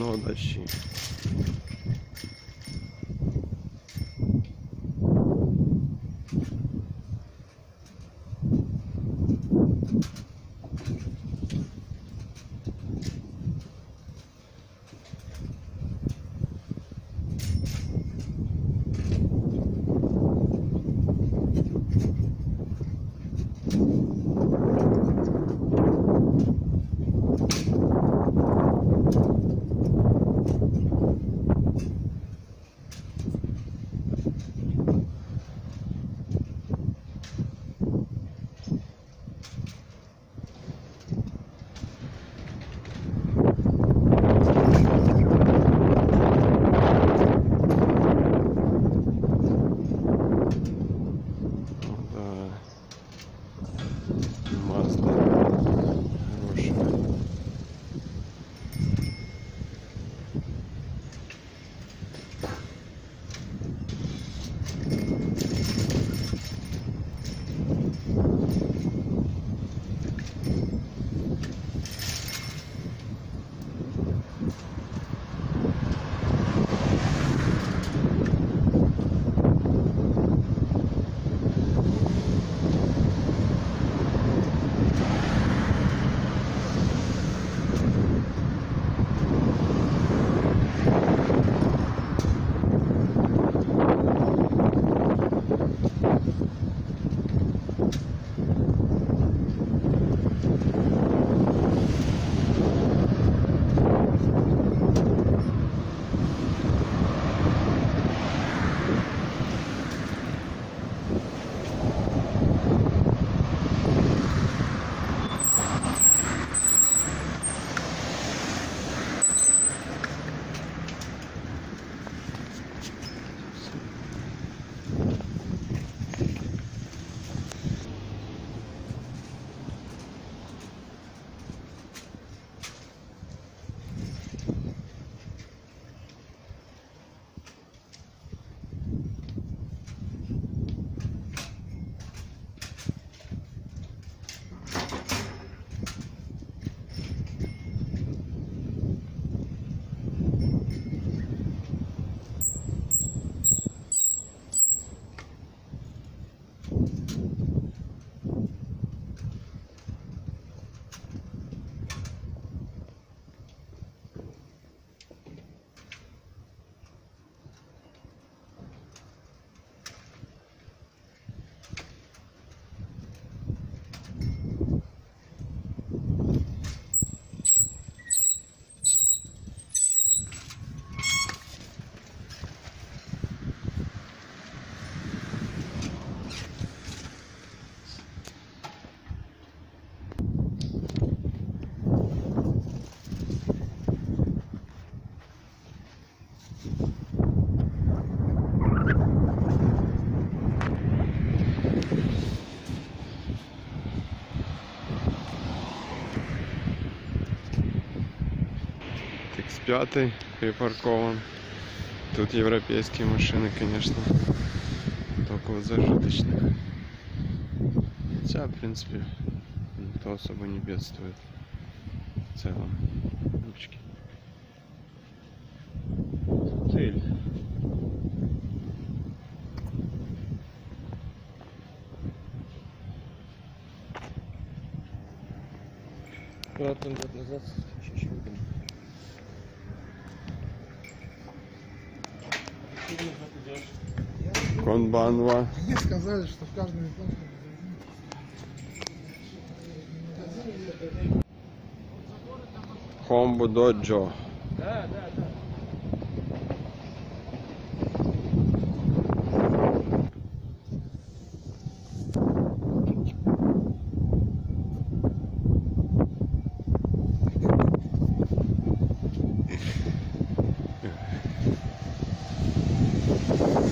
снова дожди. X5 припаркован. Тут европейские машины, конечно. Только вот зажиточных. Хотя, в принципе, никто особо не бедствует. В целом. Аккуратно год назад чуть-чуть. Конбанва. Мне сказали, что в каждом японском Хомбу Доджо. Да, да, да.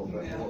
little bit